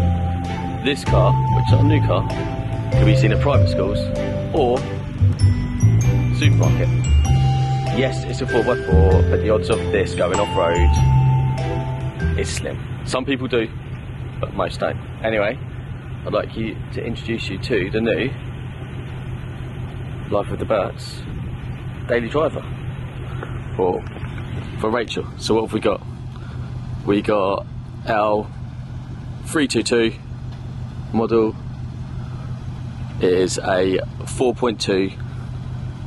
start, this car, which is a new car, can be seen in private schools or supermarket. Yes, it's a 4x4, but the odds of this going off road is slim. Some people do, but most don't. Anyway, I'd like you to introduce you to the new Life with the Burts daily driver for for Rachel. So what have we got? We got our 322 model is a 4.2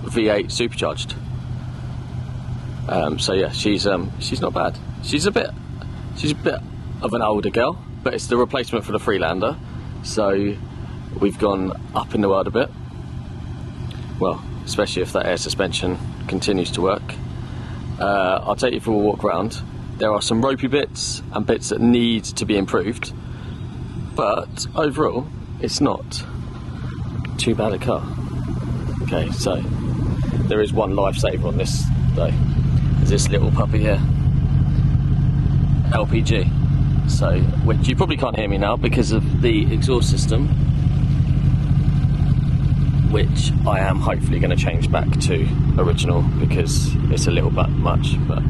V8 supercharged. Um, so yeah, she's um, she's not bad. She's a bit she's a bit of an older girl, but it's the replacement for the Freelander. So we've gone up in the world a bit. Well, especially if that air suspension continues to work. Uh, I'll take you for a walk around. There are some ropey bits and bits that need to be improved, but overall, it's not too bad a car. Okay, so there is one lifesaver on this though. Is this little puppy here? LPG. So, which you probably can't hear me now because of the exhaust system, which I am hopefully going to change back to original because it's a little bit much, but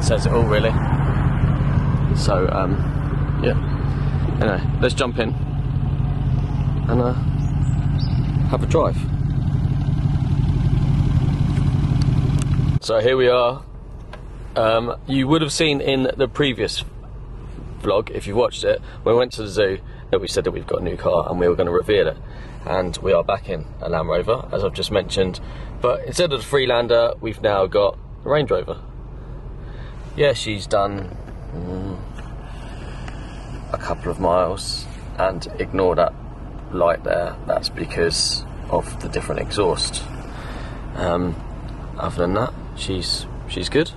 says it all really. So, um, yeah. Anyway, let's jump in and uh, have a drive. So here we are. Um, you would have seen in the previous vlog, if you watched it, we went to the zoo, that we said that we've got a new car and we were going to reveal it. And we are back in a Land Rover, as I've just mentioned. But instead of the Freelander, we've now got a Range Rover. Yeah, she's done mm, a couple of miles, and ignore that light there. That's because of the different exhaust. Um, other than that, she's she's good.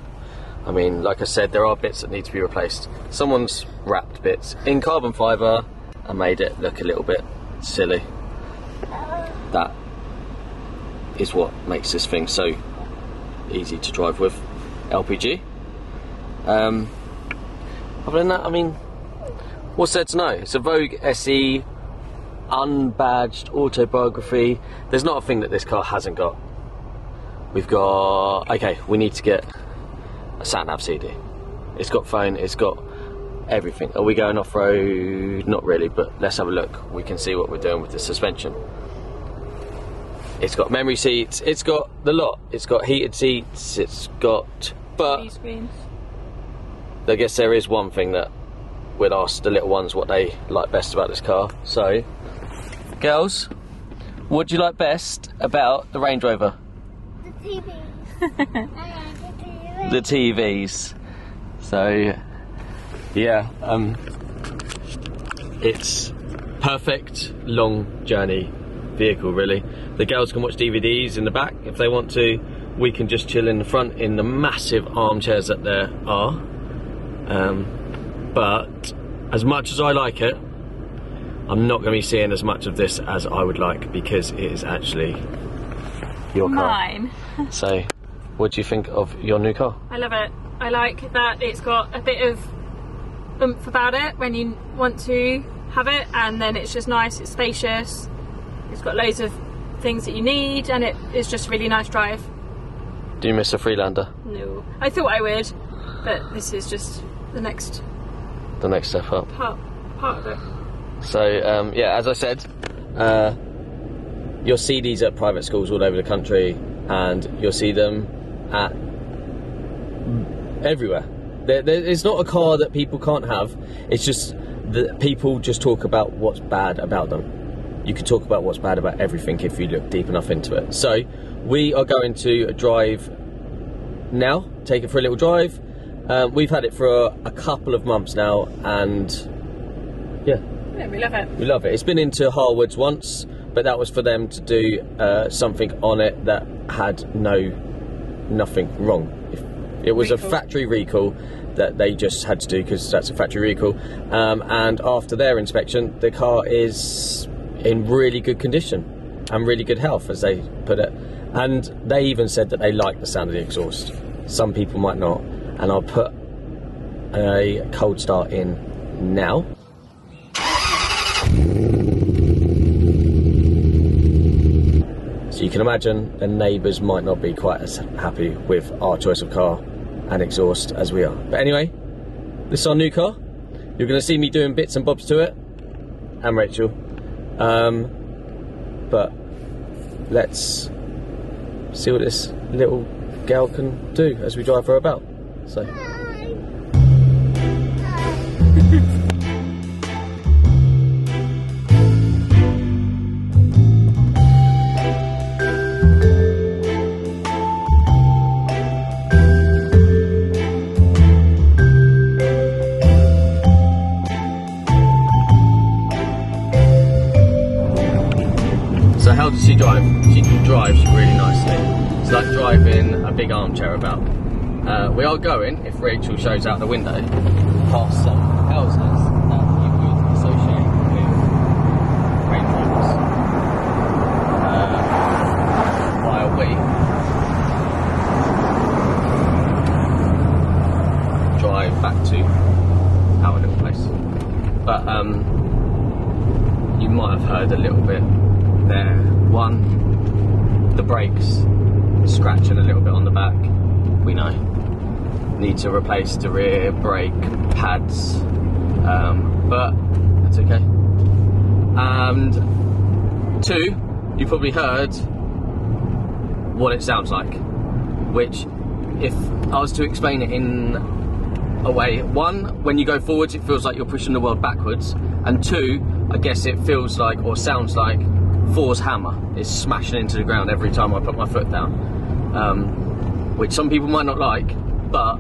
I mean, like I said, there are bits that need to be replaced. Someone's wrapped bits in carbon fibre and made it look a little bit silly. That is what makes this thing so easy to drive with. LPG. Um, other than that, I mean, what's there to know? It's a Vogue SE unbadged autobiography. There's not a thing that this car hasn't got. We've got okay. We need to get a sat nav CD. It's got phone. It's got everything. Are we going off road? Not really, but let's have a look. We can see what we're doing with the suspension. It's got memory seats. It's got the lot. It's got heated seats. It's got. But. I guess there is one thing that we'd ask the little ones what they like best about this car. So, girls, what do you like best about the Range Rover? The TV. I like the TV. The TVs. So, yeah, um, it's perfect long journey vehicle. Really, the girls can watch DVDs in the back if they want to. We can just chill in the front in the massive armchairs that there are. Um, but as much as I like it, I'm not going to be seeing as much of this as I would like because it is actually your car. Mine. So, what do you think of your new car? I love it. I like that it's got a bit of oomph about it when you want to have it, and then it's just nice, it's spacious, it's got loads of things that you need, and it is just a really nice drive. Do you miss a Freelander? No. I thought I would, but this is just the next The next step up. part, part of it. So um, yeah, as I said, uh, you'll see these at private schools all over the country, and you'll see them at everywhere. There, there, it's not a car that people can't have. It's just that people just talk about what's bad about them. You can talk about what's bad about everything if you look deep enough into it. So we are going to drive now. Take it for a little drive. Um, we've had it for a, a couple of months now, and yeah, Yeah, we love it. we love it. It's been into Harwoods once, but that was for them to do uh, something on it that had no nothing wrong. If it was a factory recall that they just had to do because that's a factory recall. Um, and after their inspection, the car is in really good condition and really good health, as they put it. And they even said that they like the sound of the exhaust. Some people might not, and I'll put a cold start in now. So you can imagine the neighbours might not be quite as happy with our choice of car and exhaust as we are. But anyway, this is our new car. You're going to see me doing bits and bobs to it, and Rachel. Um, but let's see what this little gal can do as we drive her about. So. So how does she drive? She drives really nicely. It's like driving a big armchair about. Uh, we are going, if Rachel shows out the window, past some houses that you would associate with Rovers. Uh, while we drive back to our little place. But um, you might have heard a little bit there. One, the brakes scratching a little bit on the back. We know. Need to replace the rear brake pads, um, but that's okay. And two, you probably heard what it sounds like. Which, if I was to explain it in a way, one, when you go forwards, it feels like you're pushing the world backwards, and two, I guess it feels like or sounds like Thor's hammer is smashing into the ground every time I put my foot down, um, which some people might not like, but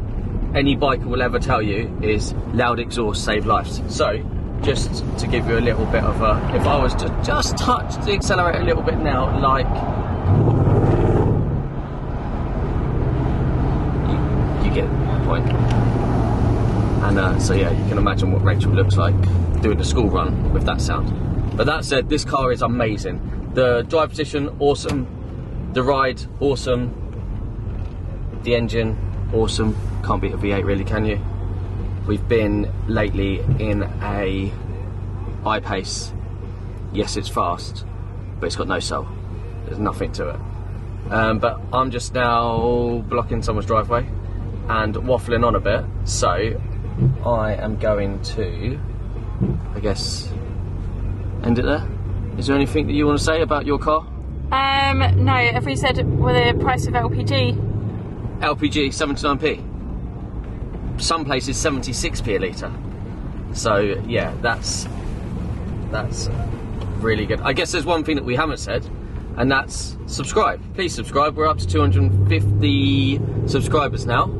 any biker will ever tell you is loud exhaust save lives. So, just to give you a little bit of a, if I was to just touch the accelerator a little bit now, like you, you get the point. And uh, so yeah, you can imagine what Rachel looks like doing the school run with that sound. But that said, this car is amazing. The drive position, awesome. The ride, awesome. The engine, awesome. Can't beat a V8 really, can you? We've been lately in a I-Pace. Yes, it's fast, but it's got no soul. There's nothing to it. Um, but I'm just now blocking someone's driveway and waffling on a bit. So I am going to, I guess, end it there. Is there anything that you want to say about your car? Um, no, have we said with the price of LPG? LPG 79p. Some places 76p a litre. So yeah, that's that's really good. I guess there's one thing that we haven't said, and that's subscribe. Please subscribe. We're up to 250 subscribers now.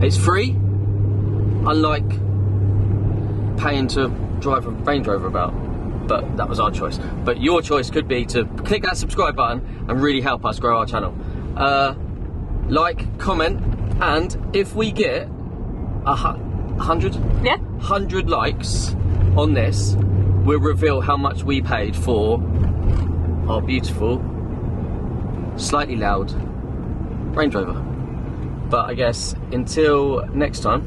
It's free, unlike paying to drive a Range Rover about. But that was our choice. But your choice could be to click that subscribe button and really help us grow our channel. Uh, like, comment, and if we get a hundred, Yeah. hundred likes on this, we'll reveal how much we paid for our beautiful, slightly loud Range Rover. But I guess until next time,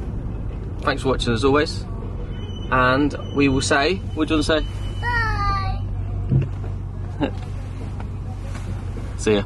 thanks for watching as always, and we will say, what do you want to say? Bye. See ya.